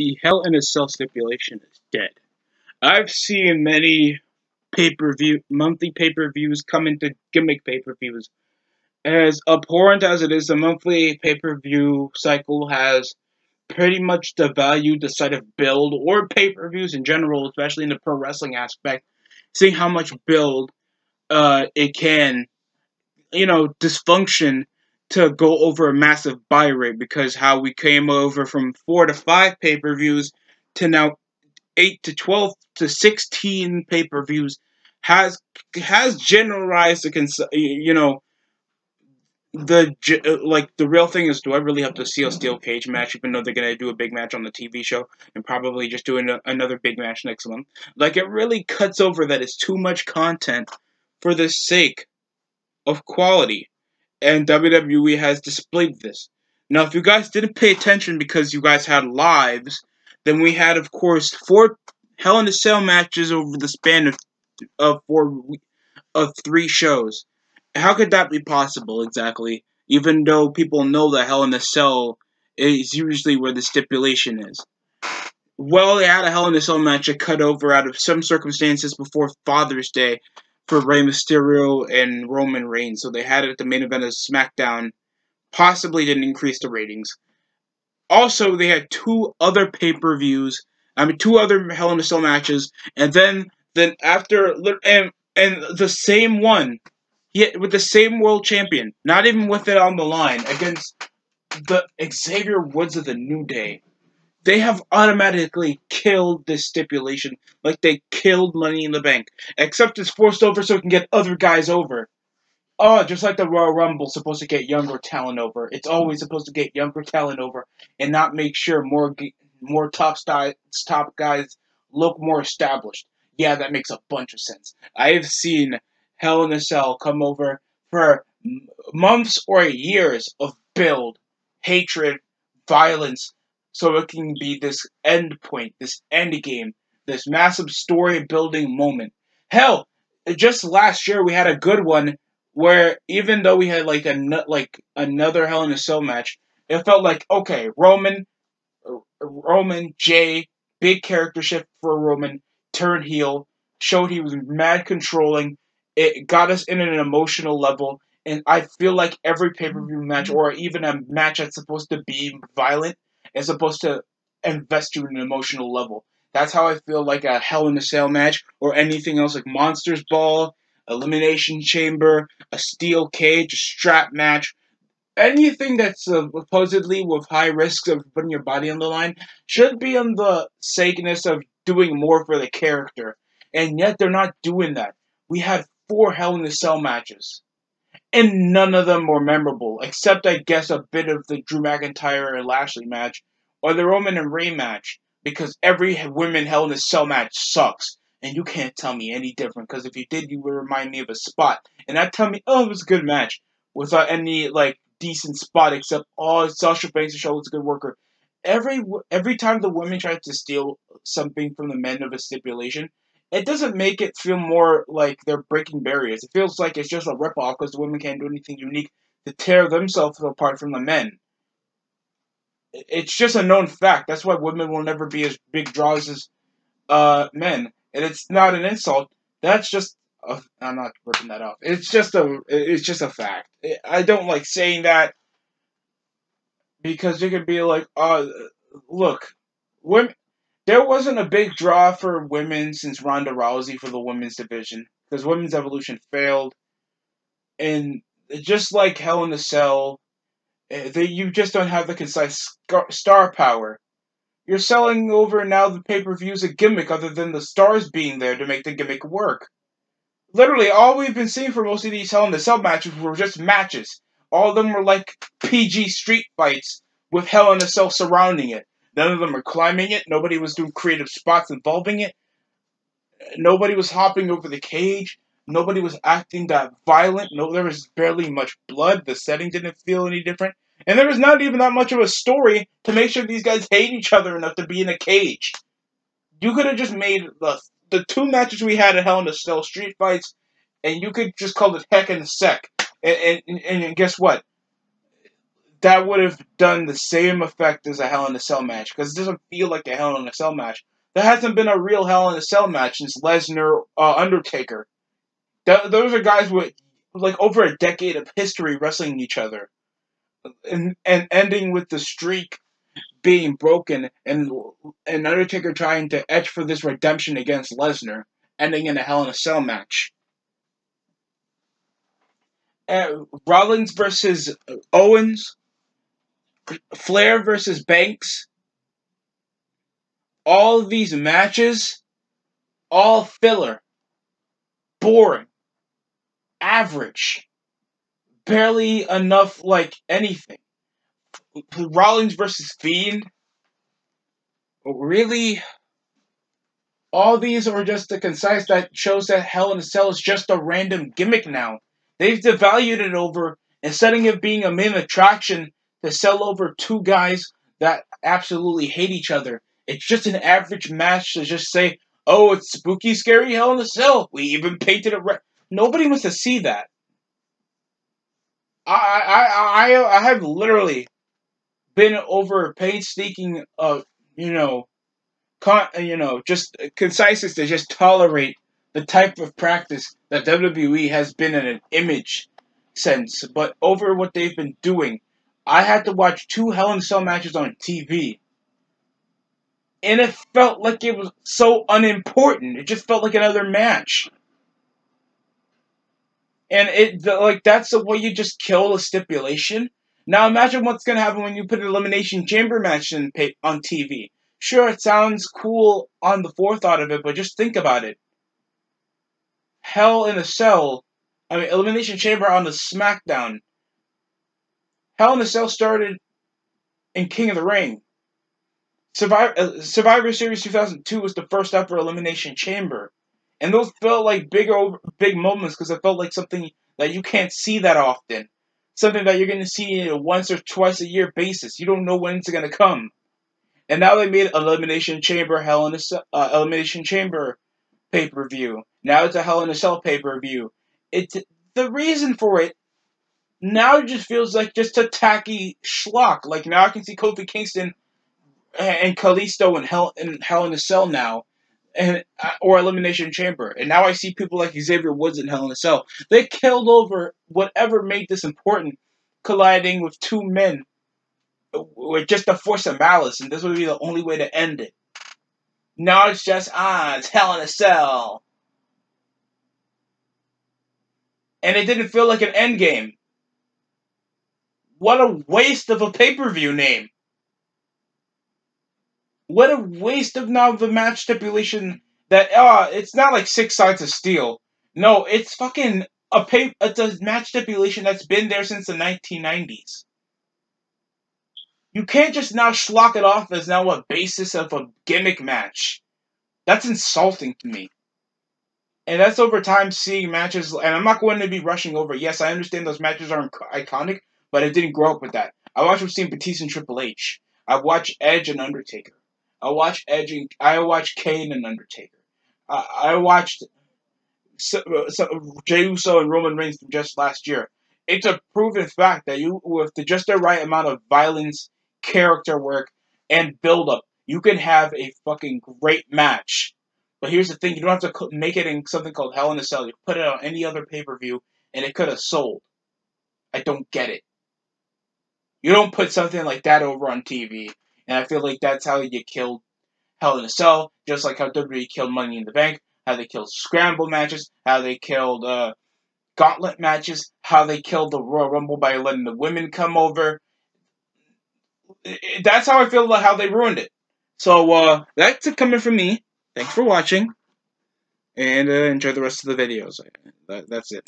the Hell in a Cell stipulation is dead. I've seen many pay-per-view monthly pay-per-views come into gimmick pay-per-views. As abhorrent as it is, the monthly pay-per-view cycle has pretty much devalued the side of build or pay-per-views in general, especially in the pro wrestling aspect. Seeing how much build uh, it can, you know, dysfunction to go over a massive buy rate because how we came over from four to five pay per views to now eight to twelve to sixteen pay per views has has generalized the cons- you know the like the real thing is do I really have to see a steel cage match even though they're gonna do a big match on the TV show and probably just do an- another big match next month? Like it really cuts over that it's too much content for the sake of quality and WWE has displayed this. Now, if you guys didn't pay attention because you guys had lives, then we had, of course, four Hell in a Cell matches over the span of of four of three shows. How could that be possible exactly? Even though people know that Hell in a Cell is usually where the stipulation is. Well, they had a Hell in a Cell match that cut over out of some circumstances before Father's Day, for Rey Mysterio and Roman Reigns. So they had it at the main event of SmackDown. Possibly didn't increase the ratings. Also, they had two other pay per views. I mean, two other Hell in a Cell matches, and then then after and and the same one, yet with the same world champion, not even with it on the line against the Xavier Woods of the New Day they have automatically killed this stipulation like they killed Money in the Bank. Except it's forced over so it can get other guys over. Oh, just like the Royal Rumble supposed to get younger talent over. It's always supposed to get younger talent over and not make sure more more top styles, top guys look more established. Yeah, that makes a bunch of sense. I have seen Hell in a Cell come over for months or years of build, hatred, violence, so it can be this end point, this end game, this massive story building moment. Hell, just last year we had a good one where even though we had like a like another Hell in a Cell match, it felt like okay, Roman, Roman Jey, big character shift for Roman, turned heel, showed he was mad controlling. It got us in an emotional level, and I feel like every pay per view match or even a match that's supposed to be violent as opposed to invest you in an emotional level. That's how I feel like a Hell in a Cell match or anything else like Monsters Ball, Elimination Chamber, a Steel Cage, a Strap match. Anything that's uh, supposedly with high risks of putting your body on the line should be on the sakeness of doing more for the character. And yet they're not doing that. We had four Hell in a Cell matches and none of them were memorable, except I guess a bit of the Drew McIntyre and Lashley match, or the Roman and Rey match, because every women Hell in a Cell match sucks, and you can't tell me any different, because if you did, you would remind me of a spot, and that tell me, oh, it was a good match, without any, like, decent spot, except, oh, Sasha Banks show was a good worker. Every every time the women try to steal something from the men of a stipulation, it doesn't make it feel more like they're breaking barriers. It feels like it's just a ripoff because the women can't do anything unique to tear themselves apart from the men. It's just a known fact. That's why women will never be as big draws as uh, men, and it's not an insult. That's just i am not ripping that off. It's just a it's just a fact. I don't like saying that because you could be like, oh, look, women there wasn't a big draw for women since Ronda Rousey for the women's division because women's evolution failed, and just like Hell in a Cell, eh, they, you just don't have the concise star power. You're selling over now the pay per view's a gimmick other than the stars being there to make the gimmick work. Literally, all we've been seeing for most of these Hell in a Cell matches were just matches. All of them were like PG street fights with Hell in a Cell surrounding it. None of them are climbing it. Nobody was doing creative spots involving it. Nobody was hopping over the cage. Nobody was acting that violent. No, there was barely much blood. The setting didn't feel any different. And there was not even that much of a story to make sure these guys hate each other enough to be in a cage. You could have just made the the two matches we had at Hell in a Cell street fights, and you could just call it heck and sec. And, and, and guess what? That would have done the same effect as a Hell in a Cell match because it doesn't feel like a Hell in a Cell match. There hasn't been a real Hell in a Cell match since Lesnar uh, Undertaker. Th- those are guys with like over a decade of history wrestling each other, and and ending with the streak being broken and and Undertaker trying to etch for this redemption against Lesnar, ending in a Hell in a Cell match. Uh, Rollins versus Owens, Flair versus Banks. All these matches, all filler, boring, average, barely enough like anything. Rollins versus Fiend. Really? All these are just the concise that shows that Hell in a Cell is just a random gimmick now. They've devalued it over instead of being a main attraction to sell over two guys that absolutely hate each other. It's just an average match to just say, "Oh, it's spooky, scary Hell in a Cell." We even painted it red. Nobody wants to see that. I I I I have literally been over painstaking, uh, you know, con- you know, just conciseness to just tolerate the type of practice that WWE has been in an image sense, but over what they've been doing. I had to watch two Hell in a Cell matches on TV. And it felt like it was so unimportant. It just felt like another match. And it like that's the way you just kill a stipulation. Now imagine what's gonna happen when you put an elimination chamber match in on TV. Sure, it sounds cool on the forethought of it, but just think about it. Hell in a Cell, I mean Elimination Chamber on the SmackDown. Hell in a Cell started in King of the Ring. Survivor, uh, Survivor Series 2002 was the first ever Elimination Chamber. And those felt like big, over, big moments because it felt like something that you can't see that often something that you're going to see once or twice a year basis. You don't know when it's going to come. And now they made Elimination Chamber Hell in a uh, Elimination Chamber pay per view. Now it's a Hell in a Cell pay per view. It's the reason for it. Now it just feels like just a tacky schlock. Like now I can see Kofi Kingston and Kalisto in Hell in Hell in a Cell now and uh, or Elimination Chamber. And now I see people like Xavier Woods in Hell in a Cell. They killed over whatever made this important, colliding with two men with just the force of malice, and this would be the only way to end it. Now it's just ah, it's Hell in a Cell. And it didn't feel like an end game. What a waste of a pay-per-view name. What a waste of now the match stipulation that uh it's not like six sides of steel. No, it's fucking a pay it's a match stipulation that's been there since the 1990s. You can't just now schlock it off as now a basis of a gimmick match. That's insulting to me. And that's over time seeing matches, and I'm not going to be rushing over. Yes, I understand those matches are iconic, but I didn't grow up with that. I watched with seeing Batista and Triple H. I watched Edge and Undertaker. I watched Edge. And, I watched Kane and Undertaker. I, I watched so, so, Jey Uso and Roman Reigns from just last year. It's a proven fact that you, with the, just the right amount of violence, character work, and build up, you can have a fucking great match. But here's the thing: you don't have to make it in something called Hell in a Cell. You put it on any other pay per view, and it could have sold. I don't get it. You don't put something like that over on TV. And I feel like that's how you killed Hell in a Cell, just like how WWE killed Money in the Bank, how they killed Scramble matches, how they killed uh, Gauntlet matches, how they killed the Royal Rumble by letting the women come over. That's how I feel about how they ruined it. So uh, that's it coming from me. Thanks for watching, and uh, enjoy the rest of the videos. That, that's it.